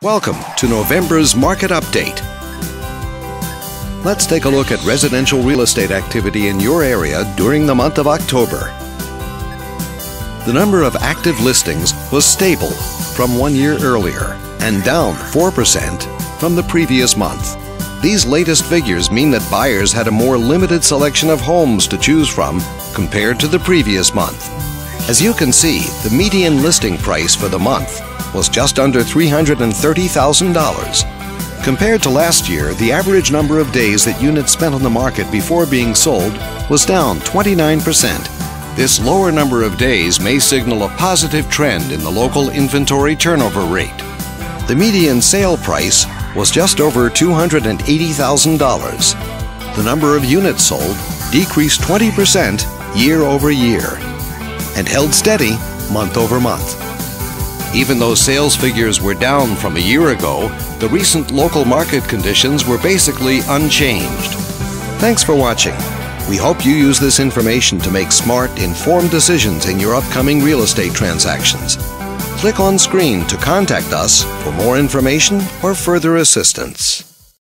Welcome to November's Market Update. Let's take a look at residential real estate activity in your area during the month of October. The number of active listings was stable from one year earlier and down 4% from the previous month. These latest figures mean that buyers had a more limited selection of homes to choose from compared to the previous month. As you can see, the median listing price for the month was just under $330,000. Compared to last year, the average number of days that units spent on the market before being sold was down 29%. This lower number of days may signal a positive trend in the local inventory turnover rate. The median sale price was just over $280,000. The number of units sold decreased 20% year over year and held steady month over month. Even though sales figures were down from a year ago, the recent local market conditions were basically unchanged. Thanks for watching. We hope you use this information to make smart, informed decisions in your upcoming real estate transactions. Click on screen to contact us for more information or further assistance.